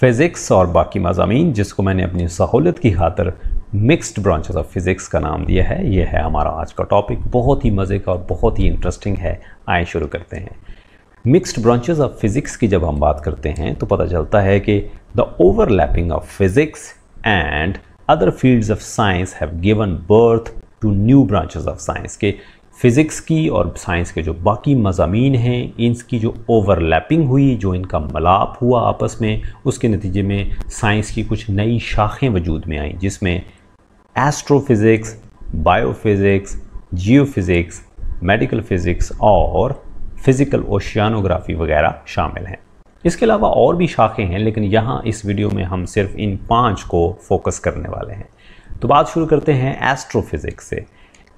Physics और बाकी मजामी जिसको मैंने अपनी सहूलत की खातर मिक्सड ब्रांचेस ऑफ़ फिज़िक्स का नाम दिया है, ये है हमारा आज का टॉपिक बहुत ही मज़े का और बहुत ही इंटरेस्टिंग है। आए शुरू करते हैं। मिक्स्ड ब्रांचेस ऑफ़ फिज़िक्स की जब हम बात करते हैं तो पता चलता है कि the overlapping of physics and other fields of science have given birth to new branches of science के फ़िज़िक्स की और साइंस के जो बाकी मजामी हैं, इनकी जो ओवरलैपिंग हुई, जो इनका मलाप हुआ आपस में, उसके नतीजे में साइंस की कुछ नई शाखें वजूद में आई, जिसमें astrophysics, biophysics, geophysics, medical physics और फ़िज़िकल ओशियानोग्राफी वगैरह शामिल हैं। इसके अलावा और भी शाखें हैं, लेकिन यहाँ इस वीडियो में हम सिर्फ़ इन पाँच को फोकस करने वाले हैं। तो बात शुरू करते हैं एस्ट्रोफिज़िक्स से।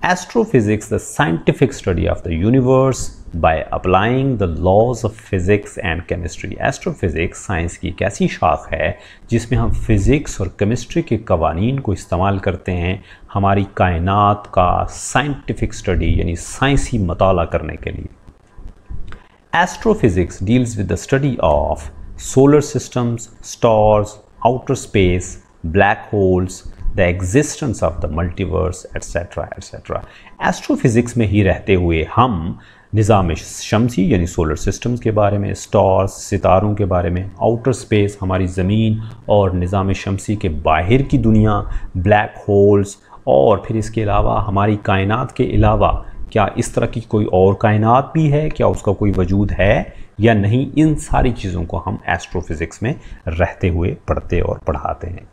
Astrophysics, the scientific study of the universe by applying the laws of physics and chemistry. Astrophysics science की एक ऐसी शाख है जिसमें हम फिज़िक्स और केमिस्ट्री के कवानीन को इस्तेमाल करते हैं हमारी कायनात का साइंटिफिक स्टडी यानी साइंसी मताला करने के लिए Astrophysics deals with the study of solar systems, stars, outer space, black holes, the existence of the multiverse etcetera etcetera astrophysics में ही रहते हुए हम निज़ाम शमसी, यानी सोलर सिस्टम्स के बारे में स्टार्स सितारों के बारे में आउटर स्पेस हमारी ज़मीन और निज़ाम शमसी के बाहर की दुनिया ब्लैक होल्स और फिर इसके अलावा हमारी कायनात के अलावा क्या इस तरह की कोई और कायनात भी है? क्या उसका कोई वजूद है या नहीं? इन सारी चीज़ों को हम एस्ट्रोफिज़िक्स में रहते हुए पढ़ते और पढ़ाते हैं।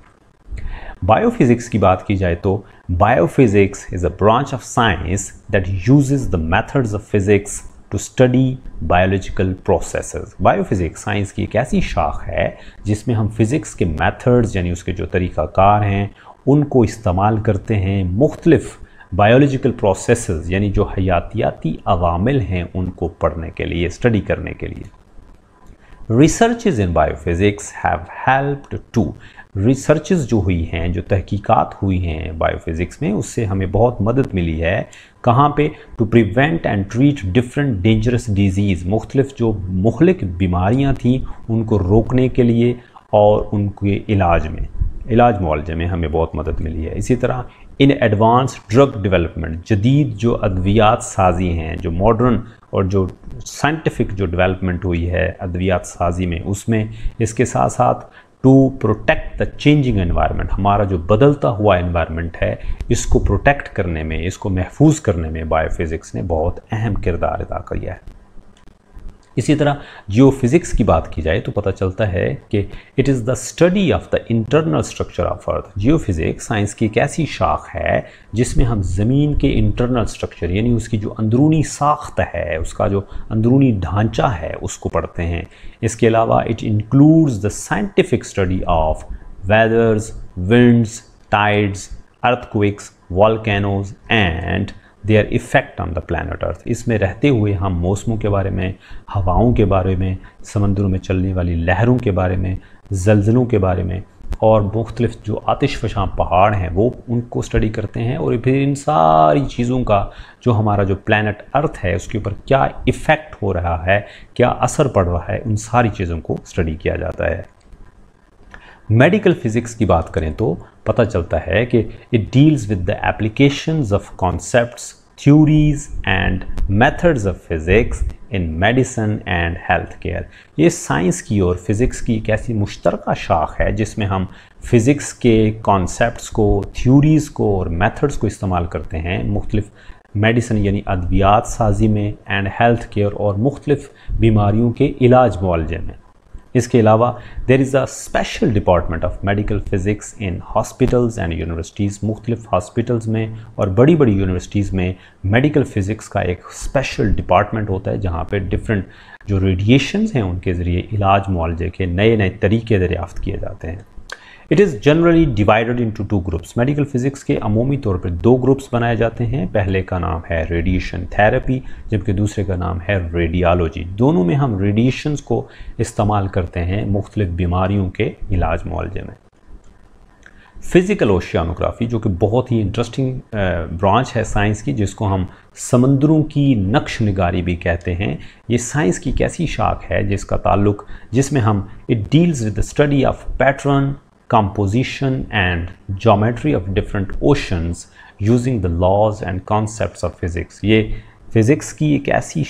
बायोफिज़िक्स की बात की जाए तो biophysics is a branch of science that uses the methods of physics to study biological processes biophysics science की एक ऐसी शाख है जिसमें हम फिज़िक्स के मेथड्स यानी उसके जो तरीक़ाकार हैं, उनको इस्तेमाल करते हैं मुख्तलिफ़ बायोलॉजिकल प्रोसेसेस यानी जो हयातियाती अवामिल हैं उनको पढ़ने के लिए स्टडी करने के लिए। Researches in biophysics have helped to researches जो हुई हैं, जो तहकीकात हुई हैं बायोफिज़िक्स में, उससे हमें बहुत मदद मिली है। कहाँ पे? To prevent and treat different dangerous disease मुख्तलिफ़ जो मुखलिक बीमारियाँ थीं, उनको रोकने के लिए और उनके इलाज में, इलाज मुआवजे में हमें बहुत मदद मिली है। इसी तरह इन एडवांस ड्रग डेवलपमेंट जदीद जो अद्वियात साजी हैं, जो मॉडर्न और जो साइंटिफिक जो डेवलपमेंट हुई है अद्वियात साजी में, उसमें इसके साथ साथ to protect the changing environment हमारा जो बदलता हुआ एनवायरनमेंट है, इसको प्रोटेक्ट करने में, इसको महफूज करने में बायोफिज़िक्स ने बहुत अहम किरदार अदा किया है। इसी तरह जियो फिज़िक्स की बात की जाए तो पता चलता है कि it is the study of the internal structure of earth geophysics science की एक ऐसी शाख है जिसमें हम ज़मीन के इंटरनल स्ट्रक्चर यानी उसकी जो अंदरूनी साख्त है, उसका जो अंदरूनी ढांचा है, उसको पढ़ते हैं। इसके अलावा it includes the scientific study of weathers winds tides earthquakes volcanoes and their effect on the planet earth इसमें रहते हुए हम मौसमों के बारे में, हवाओं के बारे में, समंदरों में चलने वाली लहरों के बारे में, जलजलों के बारे में और मुख्तलिफ़ जो आतिश फशां पहाड़ हैं, वो उनको स्टडी करते हैं और फिर इन सारी चीज़ों का जो हमारा जो प्लानट अर्थ है, उसके ऊपर क्या इफ़ेक्ट हो रहा है, क्या असर पड़ रहा है, उन सारी चीज़ों को स्टडी किया जाता है। मेडिकल फिज़िक्स की बात करें तो पता चलता है कि it deals with the applications of concepts theories and methods of physics in medicine and health care ये साइंस की और फिज़िक्स की एक ऐसी मुश्तरका शाख है जिसमें हम फिज़िक्स के कॉन्सेप्ट्स को थ्योरीज़ को और मेथड्स को इस्तेमाल करते हैं मुख्तलिफ़ मेडिसन यानी अद्वियात साजी में एंड हेल्थ केयर और मुख्तलिफ़ बीमारियों के इलाज मुआवजे में। इसके अलावा there is a special department of medical physics in hospitals and universities मुख्तलिफ़ हॉस्पिटल्स में और बड़ी बड़ी यूनिवर्सिटीज़ में मेडिकल फ़िज़िक्स का एक स्पेशल डिपार्टमेंट होता है, जहाँ पर डिफरेंट जो रेडिएशन हैं, उनके ज़रिए इलाज, मुआवजे के नए नए तरीके दरियाफ़त किए जाते हैं। It is generally divided into two groups medical physics के अमूमी तौर पर दो ग्रुप्स बनाए जाते हैं। पहले का नाम है रेडिएशन थेरेपी जबकि दूसरे का नाम है रेडियालॉजी दोनों में हम रेडिएशंस को इस्तेमाल करते हैं मुख्तलिफ़ बीमारियों के इलाज मुआवजे में। फ़िज़िकल ओशियानोग्राफी जो कि बहुत ही इंटरेस्टिंग ब्रांच है साइंस की, जिसको हम समंदरों की नक्श निगारी भी कहते हैं। ये साइंस की कैसी शाख है जिसका ताल्लुक, जिसमें हम it deals with the study of pattern composition and geometry of different oceans using the laws and concepts of physics. ये फिज़िक्स की एक ऐसी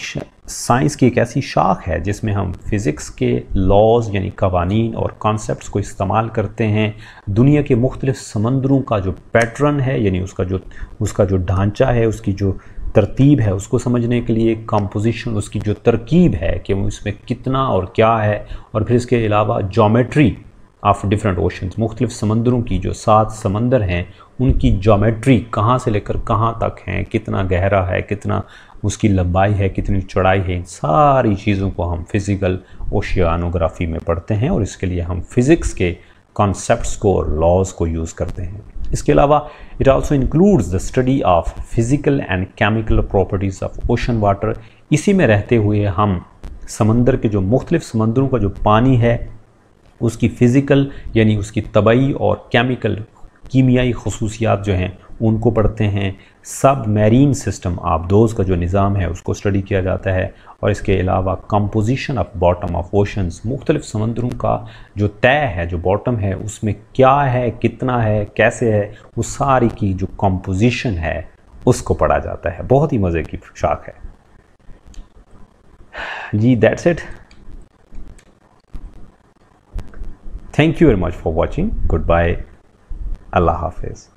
साइंस की एक ऐसी शाख है जिसमें हम फिज़िक्स के लॉज यानी कवानीन और कॉन्सेप्ट्स को इस्तेमाल करते हैं। दुनिया के मुख्तलिफ़ समंदरों का जो पैटर्न है यानी उसका जो उसका जो ढांचा है, उसकी जो तरतीब है, उसको समझने के लिए कंपोजिशन उसकी जो तरकीब है कि इसमें कितना और क्या है और फिर इसके अलावा जोमेट्री ऑफ़ डिफरेंट ओशंस मुख्तलिफ़ समंदरों की जो सात समंदर हैं, उनकी जोमेट्री कहाँ से लेकर कहाँ तक हैं, कितना गहरा है, कितना उसकी लंबाई है, कितनी चौड़ाई है, इन सारी चीज़ों को हम फ़िज़िकल ओशियानोग्राफी में पढ़ते हैं और इसके लिए हम फिज़िक्स के कॉन्सेप्ट्स को और लॉज को यूज़ करते हैं। इसके अलावा it also includes the study of physical and chemical properties of ocean water इसी में रहते हुए हम समंदर के जो मुख्तलिफ़ समंदरों का जो पानी है उसकी फ़िज़िकल यानी उसकी तबई और केमिकल कीमियाई खसूसियात जो हैं, उनको पढ़ते हैं। सब मैरीन सिस्टम आबदोज़ का जो निज़ाम है, उसको स्टडी किया जाता है। और इसके अलावा composition of bottom of oceans मुख्तलिफ़ समंदरों का जो तय है, जो बॉटम है, उसमें क्या है, कितना है, कैसे है, वो सारी की जो कंपोजिशन है, उसको पढ़ा जाता है। बहुत ही मज़े की शाख है। जी that's it Thank you very much for watching. Goodbye. Allah Hafiz.